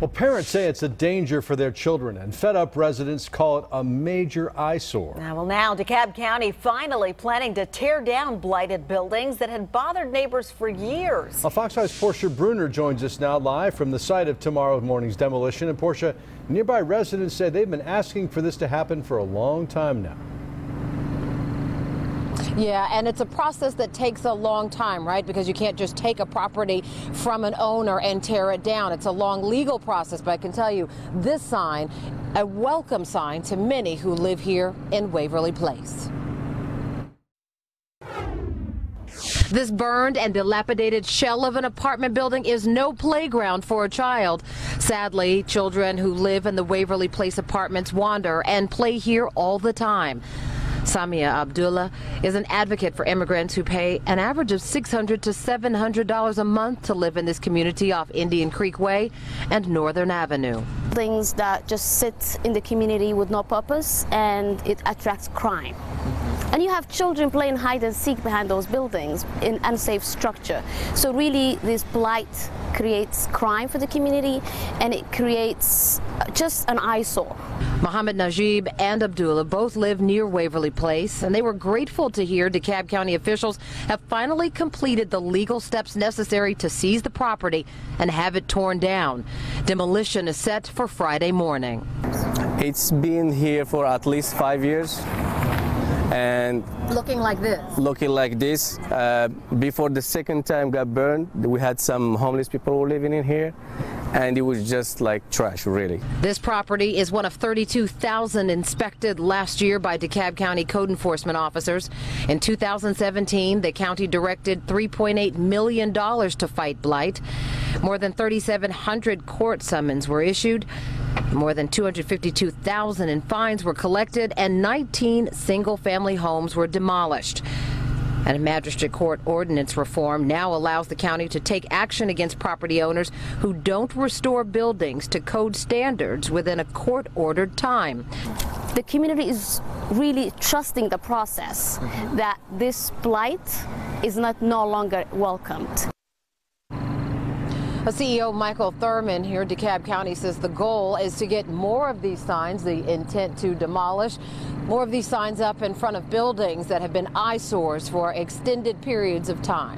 Well, parents say it's a danger for their children, and fed up residents call it a major eyesore. Now, well, now DeKalb County finally planning to tear down blighted buildings that had bothered neighbors for years. Well, Fox 5's Portia Bruner joins us now live from the site of tomorrow morning's demolition. And Portia, nearby residents say they've been asking for this to happen for a long time now. Yeah, and it's a process that takes a long time, right? Because you can't just take a property from an owner and tear it down. It's a long legal process, but I can tell you this sign, a welcome sign to many who live here in Waverly Place. This burned and dilapidated shell of an apartment building is no playground for a child. Sadly, children who live in the Waverly Place apartments wander and play here all the time. Samia Abdullah is an advocate for immigrants who pay an average of $600 to $700 a month to live in this community off Indian Creek Way and Northern Avenue. Things that just sit in the community with no purpose and it attracts crime. Mm-hmm. And you have children playing hide and seek behind those buildings in unsafe structure. So really this blight creates crime for the community and it creates just an eyesore. Mohammed Najib and Abdullah both live near Waverly Place, and they were grateful to hear DeKalb County officials have finally completed the legal steps necessary to seize the property and have it torn down. Demolition is set for Friday morning. It's been here for at least five years. And looking like this? looking like this uh, before the second time got burned we had some homeless people living in here and it was just like trash really. This property is one of 32,000 inspected last year by DeKalb County code enforcement officers. In 2017 the county directed 3.8 million dollars to fight blight. More than 3700 court summons were issued. More than 252,000 in fines were collected and 19 single-family homes were demolished. And a magistrate court ordinance reform now allows the county to take action against property owners who don't restore buildings to code standards within a court-ordered time. The community is really trusting the process mm-hmm. that this blight is not no longer welcomed. CEO Michael Thurmond here DeKalb County says the goal is to get more of these signs, the intent to demolish, more of these signs up in front of buildings that have been eyesores for extended periods of time.